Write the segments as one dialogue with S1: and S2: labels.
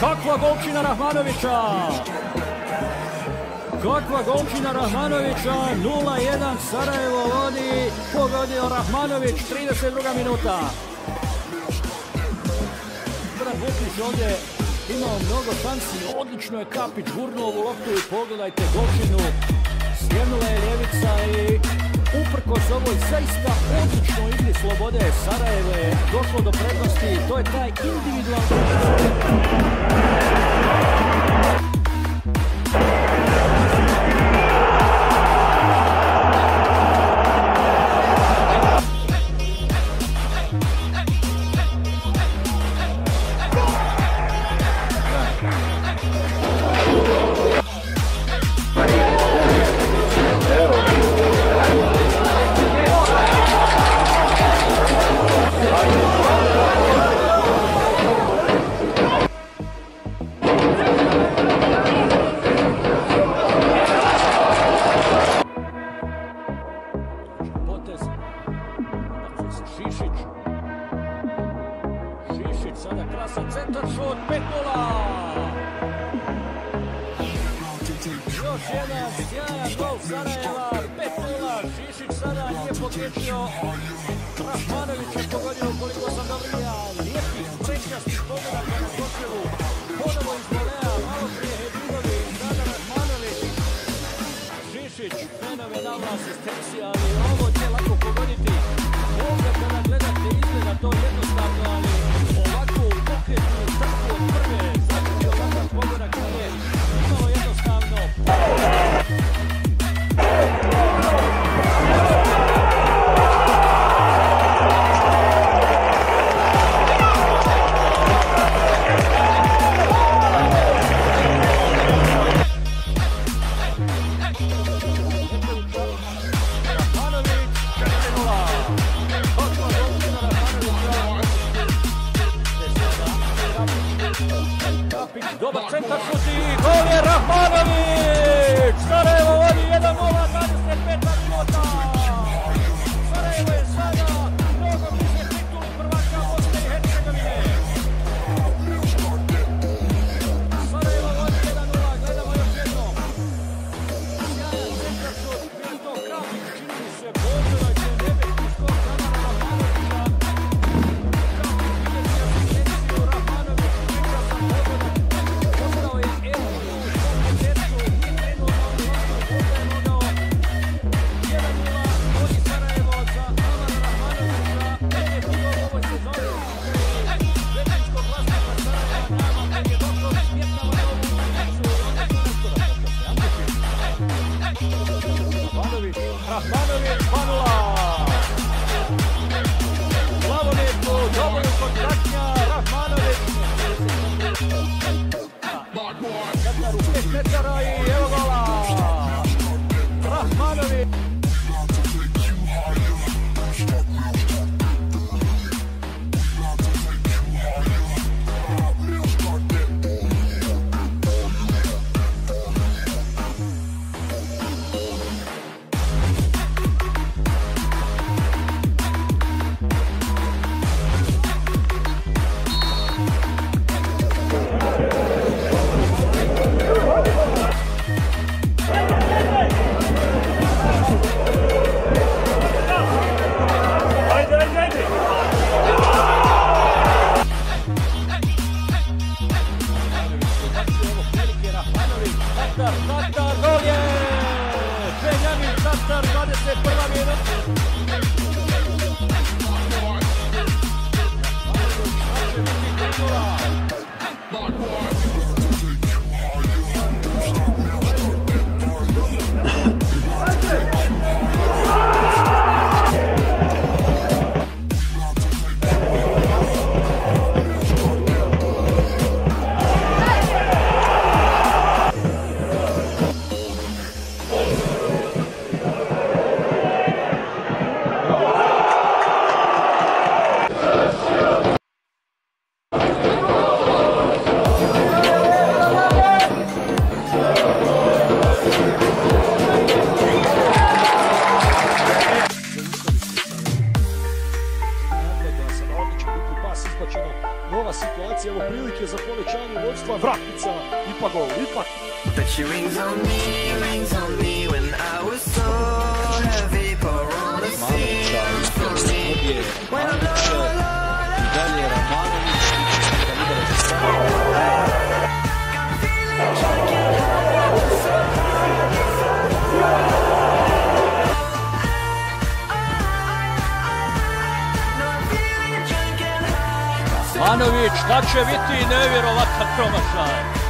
S1: kakva golčina Rahmanovića! Kakva golčina Rahmanovića, 0-1 Sarajevo vodi, pogodio Rahmanović, 32. minuta. Zoran Vukić ovdje imao mnogo šansi, odlično je Kapić gurnuo ovu loptu i pogledajte golčinu. Sjednula je ljevica i Uprkos ovoj zaista odlično igri slobode Sarajeva je došlo do prednosti. To je taj individualni... Vučić, fenomenalna asistencija, ali ovo će lako pogoditi. Ovdje kada gledate izgleda to jednostavno, ali up, knocked za pole ciągłodstwa Wrachica i Pagol i Pagol.
S2: But she rings on me, rings on me when I was so heavy for on a
S3: When I'm low, low,
S1: Ivanović, šta će biti nevjerovatan promašaj.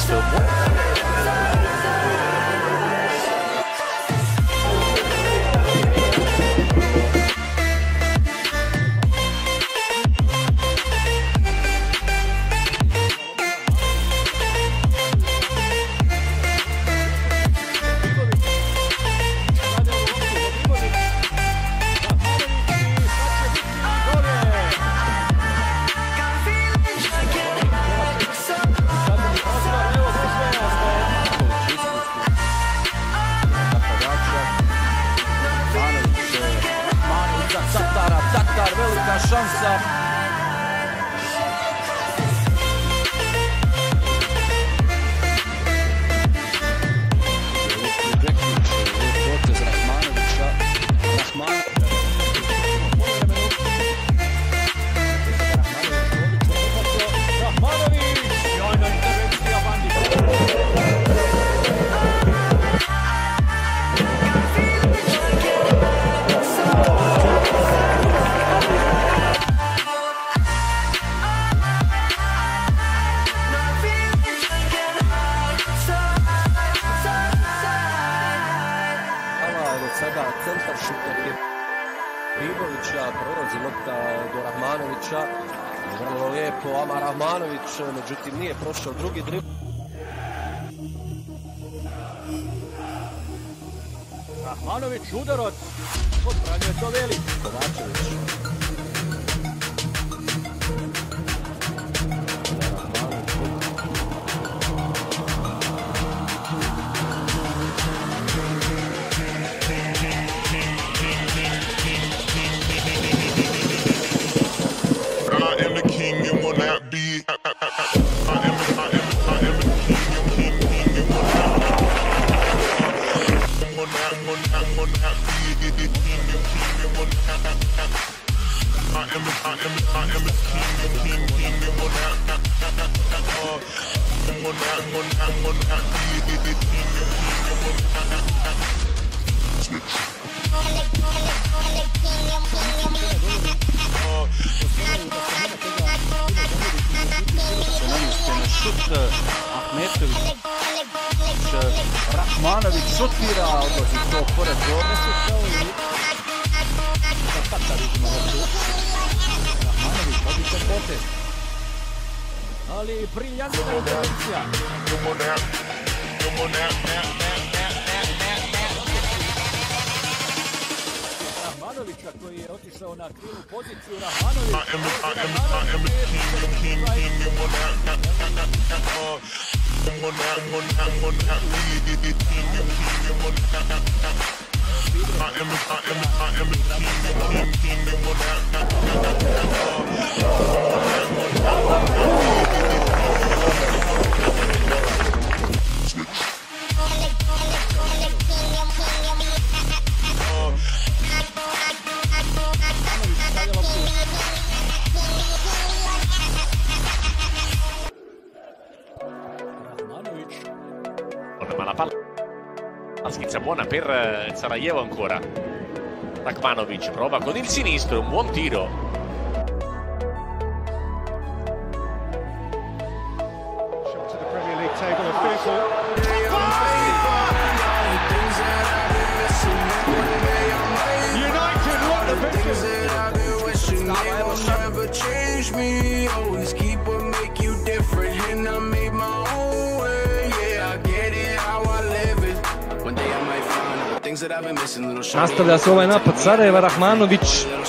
S4: Still. Vrlo lijepo Amar Rahmanović, međutim nije prošao drugi drib.
S1: Rahmanović udarot, odbranio je to veliko.
S4: Kovačević.
S3: Ahmetović. Rahmanović šutira, odlazi to pored se i...
S1: Ali briljantna intervencija. Rahmanovića koji je otišao na krilu poziciju
S5: I am a king,
S6: La schizza buona per eh, Sarajevo ancora. Takmanovic prova con il sinistro, un buon tiro.
S2: Change me, always keep what make you different, and I made my own.
S7: Nastavlja se ovaj napad Sarajeva, Rahmanović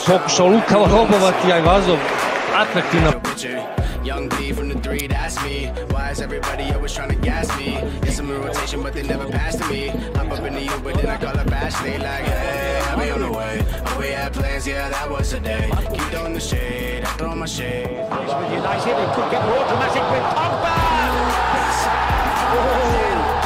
S7: pokušao lukavo robovati Ajvazov, atraktivna.
S2: Young D from the three, that's me. Why is everybody always trying to gas me? I'm rotation, but they never pass to me. Hop up in the U, but then I call up Ashley, like, hey, I'll be on the way. we had plans, yeah, that was a day. Keep throwing the shade, I throw my shade.
S1: United, it could get more dramatic with Pogba! Oh.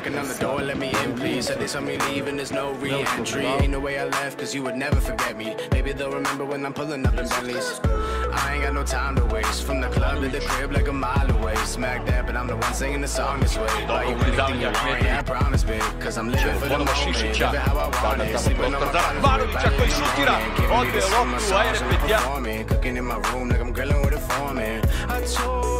S2: knocking on the door, let me in, please. Said they saw me leaving, there's no re-entry. Ain't no way I left, cause you would never forget me. Maybe they'll remember when I'm pulling up in Bentleys. I ain't got no time to waste. From the club to the crib, like a mile away. Smack that, but I'm the one singing the song this way. Why you really think you're wrong? Yeah, I promise, babe. Cause I'm living for the moment. Living how I want it. Sleeping on my
S6: Varovića koji šutira,
S2: odbio
S6: loptu, a je repetija.
S2: Cooking in my room like I'm grilling with a foreman. I told